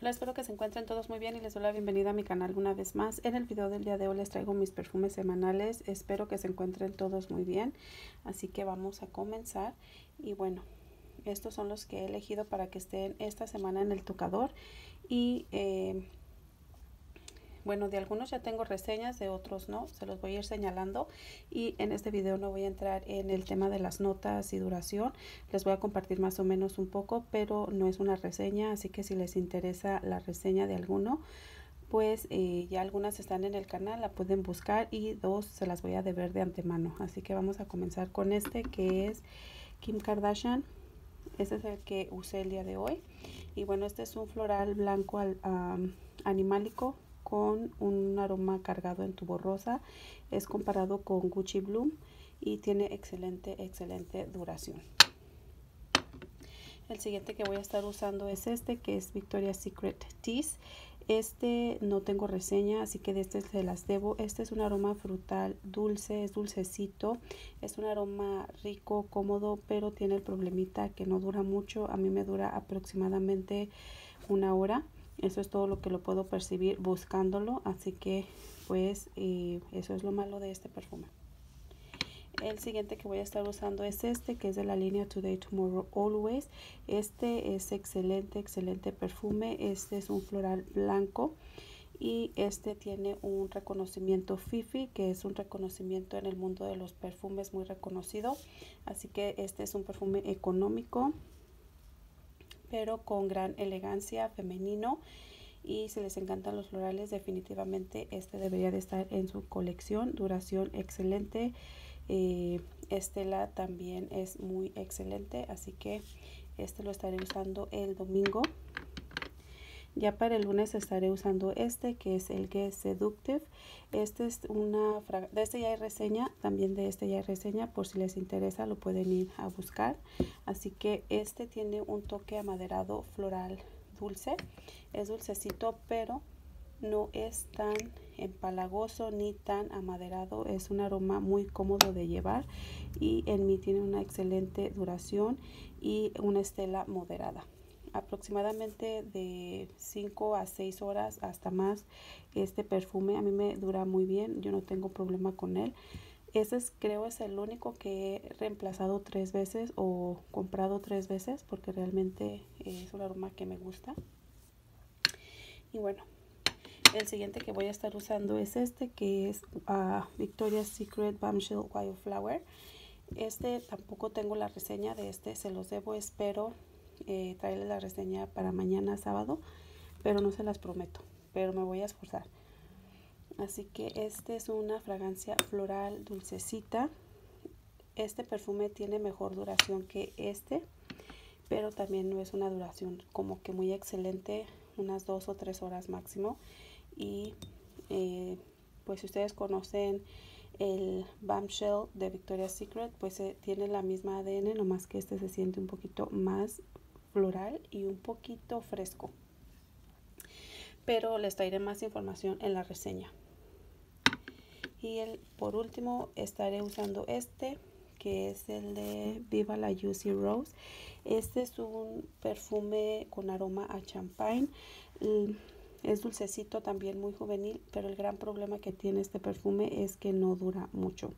Hola, espero que se encuentren todos muy bien y les doy la bienvenida a mi canal una vez más. En el video del día de hoy les traigo mis perfumes semanales. Espero que se encuentren todos muy bien. Así que vamos a comenzar. Y bueno, estos son los que he elegido para que estén esta semana en el tocador. Y eh, bueno, de algunos ya tengo reseñas, de otros no, se los voy a ir señalando. Y en este video no voy a entrar en el tema de las notas y duración, les voy a compartir más o menos un poco, pero no es una reseña, así que si les interesa la reseña de alguno, pues eh, ya algunas están en el canal, la pueden buscar y dos se las voy a deber de antemano, así que vamos a comenzar con este que es Kim Kardashian, este es el que usé el día de hoy. Y bueno, este es un floral blanco animálico con un aroma cargado en tubo rosa. Es comparado con Gucci Bloom y tiene excelente, excelente duración. El siguiente que voy a estar usando es este, que es Victoria's Secret Tease. Este no tengo reseña, así que de este se las debo. Este es un aroma frutal dulce, es dulcecito. Es un aroma rico, cómodo, pero tiene el problemita que no dura mucho. A mí me dura aproximadamente una hora. Eso es todo lo que lo puedo percibir buscándolo. Así que pues eso es lo malo de este perfume. El siguiente que voy a estar usando es este, que es de la línea Today, Tomorrow, Always. Este es excelente, excelente perfume. Este es un floral blanco y este tiene un reconocimiento FIFI, que es un reconocimiento en el mundo de los perfumes muy reconocido. Así que este es un perfume económico pero con gran elegancia femenino y si les encantan los florales definitivamente este debería de estar en su colección duración excelente eh, Estela también es muy excelente así que este lo estaré usando el domingo ya para el lunes estaré usando este que es el Get Seductive. Este es una de este ya hay reseña, también de este ya hay reseña, por si les interesa lo pueden ir a buscar. Así que este tiene un toque amaderado floral dulce. Es dulcecito, pero no es tan empalagoso ni tan amaderado. Es un aroma muy cómodo de llevar y en mí tiene una excelente duración y una estela moderada aproximadamente de 5 a 6 horas hasta más este perfume a mí me dura muy bien yo no tengo problema con él. Ese es, creo es el único que he reemplazado tres veces o comprado tres veces porque realmente es un aroma que me gusta. Y bueno el siguiente que voy a estar usando es este que es uh, Victoria's Secret Bombshell Wildflower. Este tampoco tengo la reseña de este se los debo espero eh, traerles la reseña para mañana sábado, pero no se las prometo, pero me voy a esforzar. Así que este es una fragancia floral dulcecita. Este perfume tiene mejor duración que este, pero también no es una duración como que muy excelente, unas dos o tres horas máximo. Y eh, pues si ustedes conocen el Bombshell de Victoria's Secret, pues eh, tiene la misma ADN, nomás que este se siente un poquito más floral y un poquito fresco. Pero les traeré más información en la reseña. Y el, por último estaré usando este que es el de Viva la Juicy Rose. Este es un perfume con aroma a champagne. Mm, es dulcecito, también muy juvenil, pero el gran problema que tiene este perfume es que no dura mucho.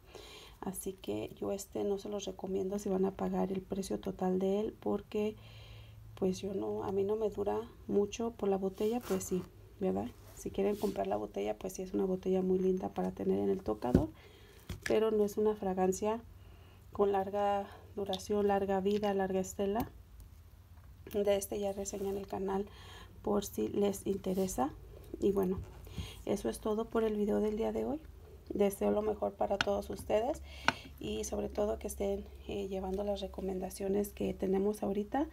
Así que yo este no se los recomiendo si van a pagar el precio total de él porque pues yo no, a mí no me dura mucho por la botella, pues sí, ¿verdad? Si quieren comprar la botella, pues sí es una botella muy linda para tener en el tocador, pero no es una fragancia con larga duración, larga vida, larga estela. De este ya reseña en el canal por si les interesa. Y bueno, eso es todo por el video del día de hoy. Deseo lo mejor para todos ustedes y sobre todo que estén eh, llevando las recomendaciones que tenemos ahorita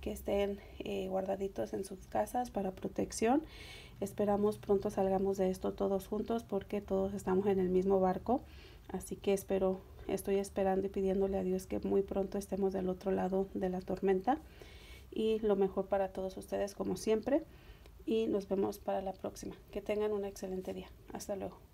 que estén eh, guardaditos en sus casas para protección. Esperamos pronto salgamos de esto todos juntos porque todos estamos en el mismo barco. Así que espero, estoy esperando y pidiéndole a Dios que muy pronto estemos del otro lado de la tormenta. Y lo mejor para todos ustedes como siempre. Y nos vemos para la próxima. Que tengan un excelente día. Hasta luego.